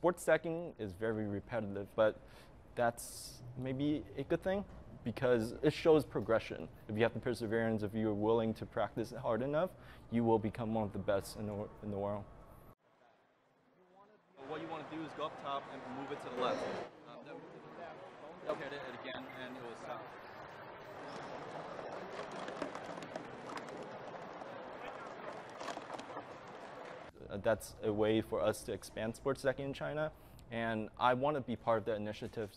sports stacking is very repetitive, but that's maybe a good thing because it shows progression. If you have the perseverance, if you're willing to practice hard enough, you will become one of the best in the, in the world. What you want to do is go up top and move it to the left. No, okay, hit it again, and it was. That's a way for us to expand sports stacking in China, and I want to be part of that initiative.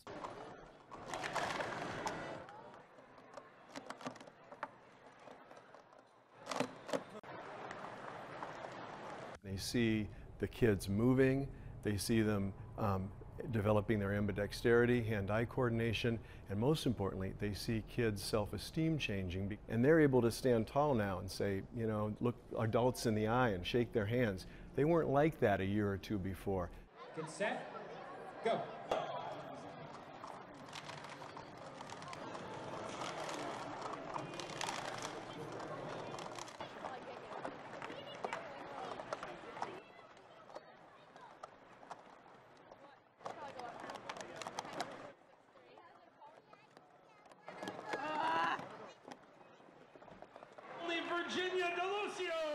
They see the kids moving, they see them um, developing their ambidexterity, hand-eye coordination, and most importantly, they see kids' self-esteem changing, and they're able to stand tall now and say, you know, look adults in the eye and shake their hands. They weren't like that a year or two before. Get set, go. Virginia DeLucio!